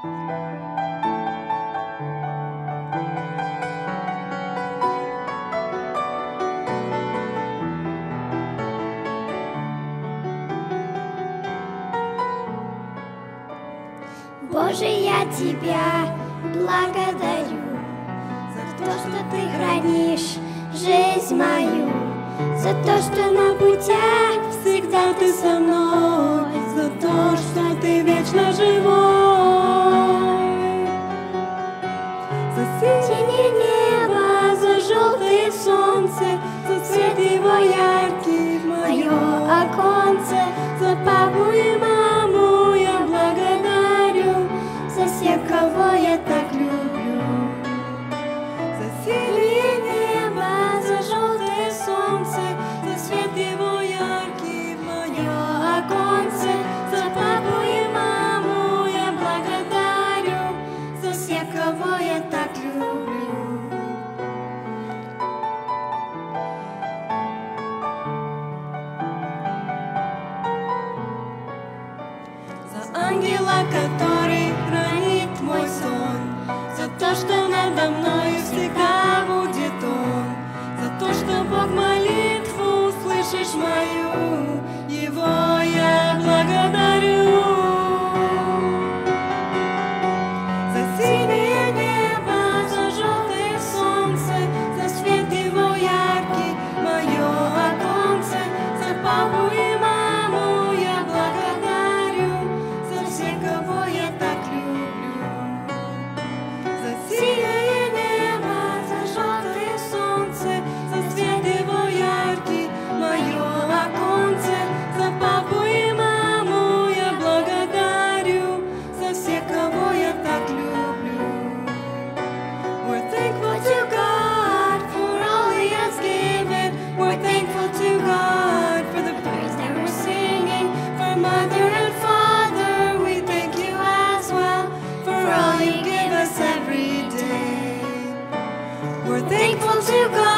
Боже, я тебя благодарю за то, что ты хранишь жизнь мою, за то, что на путях всегда ты со мной, за то, что ты вечно жив. Тени неба, за желтое солнце, зацветы воя. ангела, который хранит мой сон, за то, что надо мной всегда будет он, за то, что Бог молитву услышишь мою. We're thankful to God.